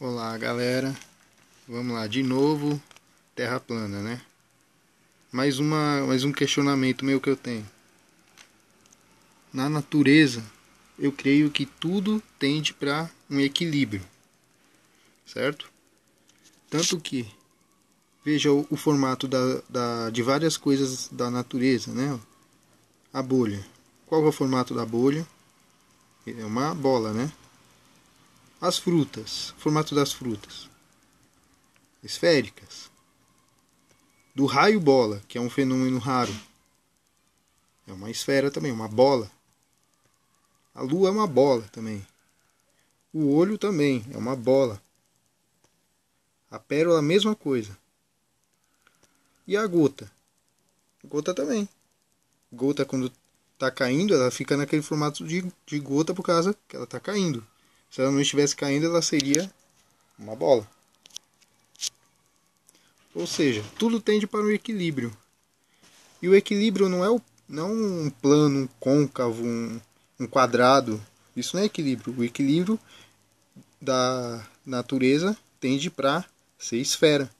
Olá galera, vamos lá, de novo, terra plana, né? Mais, uma, mais um questionamento meu que eu tenho. Na natureza, eu creio que tudo tende para um equilíbrio, certo? Tanto que, veja o, o formato da, da, de várias coisas da natureza, né? A bolha. Qual é o formato da bolha? É uma bola, né? As frutas, formato das frutas. Esféricas. Do raio bola, que é um fenômeno raro. É uma esfera também, uma bola. A lua é uma bola também. O olho também é uma bola. A pérola, a mesma coisa. E a gota? Gota também. Gota, quando está caindo, ela fica naquele formato de, de gota por causa que ela está caindo. Se ela não estivesse caindo, ela seria uma bola. Ou seja, tudo tende para o equilíbrio. E o equilíbrio não é o, não um plano, um côncavo, um, um quadrado. Isso não é equilíbrio. O equilíbrio da natureza tende para ser esfera.